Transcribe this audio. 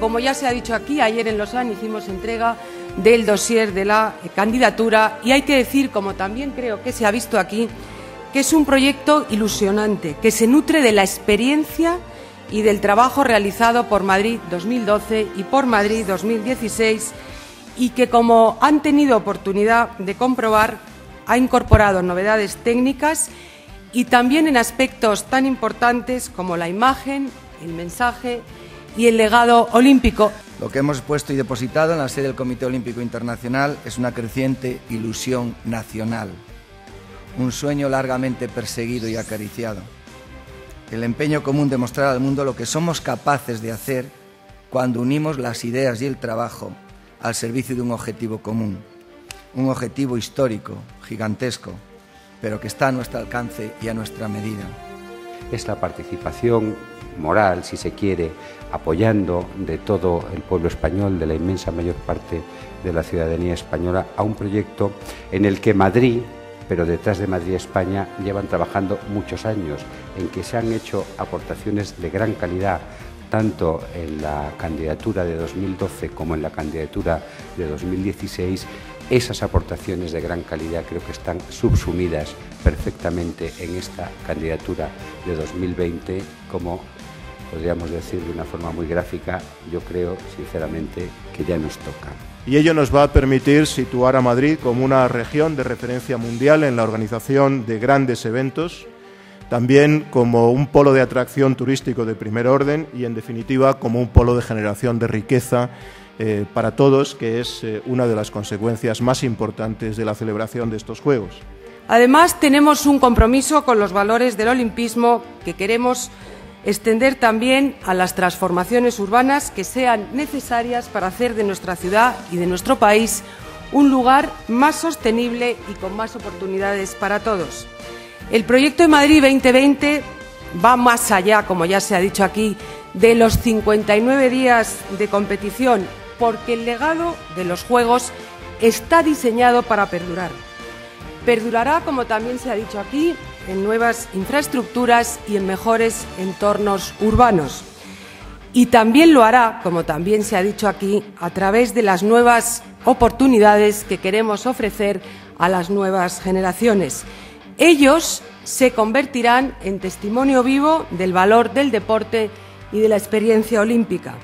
Como ya se ha dicho aquí, ayer en Lausanne hicimos entrega del dossier de la candidatura y hay que decir, como también creo que se ha visto aquí, que es un proyecto ilusionante, que se nutre de la experiencia y del trabajo realizado por Madrid 2012 y por Madrid 2016 y que, como han tenido oportunidad de comprobar, ha incorporado novedades técnicas y también en aspectos tan importantes como la imagen, el mensaje y el legado olímpico. Lo que hemos puesto y depositado en la sede del Comité Olímpico Internacional es una creciente ilusión nacional, un sueño largamente perseguido y acariciado. El empeño común de mostrar al mundo lo que somos capaces de hacer cuando unimos las ideas y el trabajo al servicio de un objetivo común, un objetivo histórico, gigantesco, pero que está a nuestro alcance y a nuestra medida. Es la participación moral, si se quiere, apoyando de todo el pueblo español, de la inmensa mayor parte de la ciudadanía española, a un proyecto en el que Madrid, pero detrás de Madrid España, llevan trabajando muchos años, en que se han hecho aportaciones de gran calidad, tanto en la candidatura de 2012 como en la candidatura de 2016 esas aportaciones de gran calidad creo que están subsumidas perfectamente en esta candidatura de 2020 como podríamos decir de una forma muy gráfica, yo creo sinceramente que ya nos toca. Y ello nos va a permitir situar a Madrid como una región de referencia mundial en la organización de grandes eventos, también como un polo de atracción turístico de primer orden y en definitiva como un polo de generación de riqueza eh, para todos, que es eh, una de las consecuencias más importantes de la celebración de estos Juegos. Además, tenemos un compromiso con los valores del olimpismo que queremos extender también a las transformaciones urbanas que sean necesarias para hacer de nuestra ciudad y de nuestro país un lugar más sostenible y con más oportunidades para todos. El proyecto de Madrid 2020 va más allá, como ya se ha dicho aquí, de los 59 días de competición porque el legado de los Juegos está diseñado para perdurar. Perdurará, como también se ha dicho aquí, en nuevas infraestructuras y en mejores entornos urbanos. Y también lo hará, como también se ha dicho aquí, a través de las nuevas oportunidades que queremos ofrecer a las nuevas generaciones. Ellos se convertirán en testimonio vivo del valor del deporte y de la experiencia olímpica.